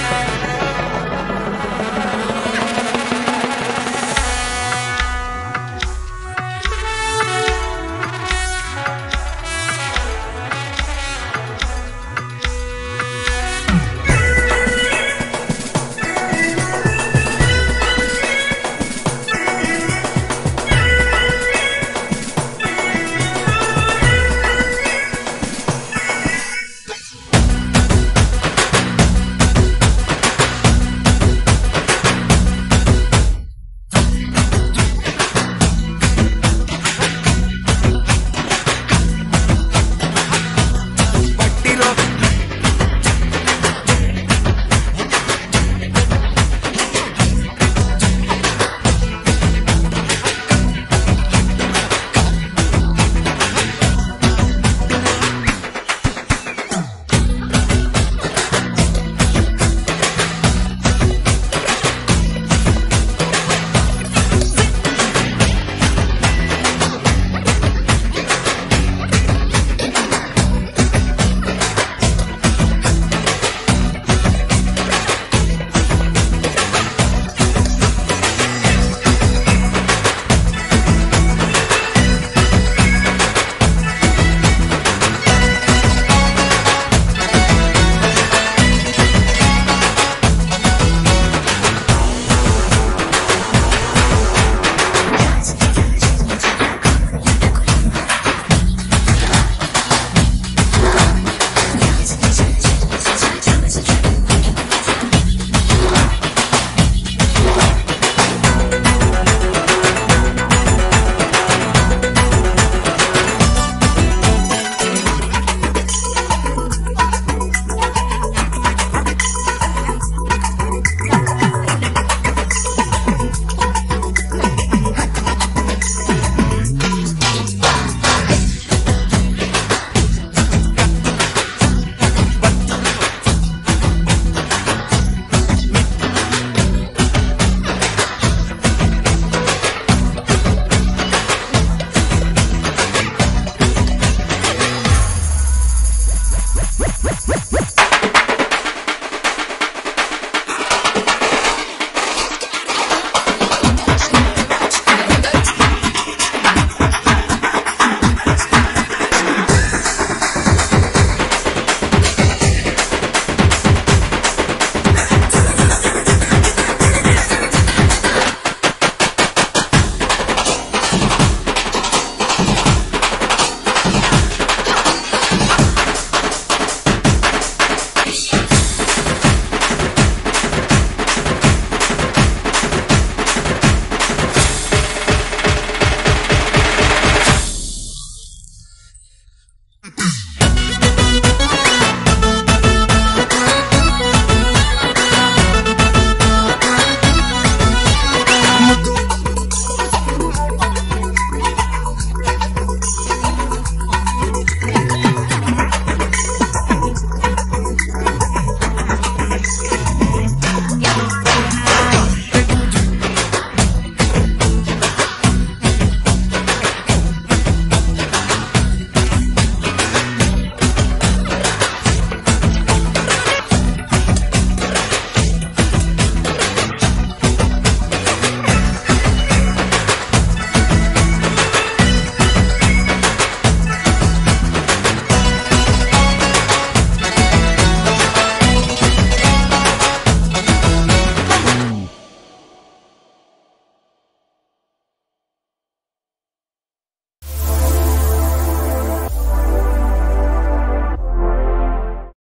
Bye. Woo!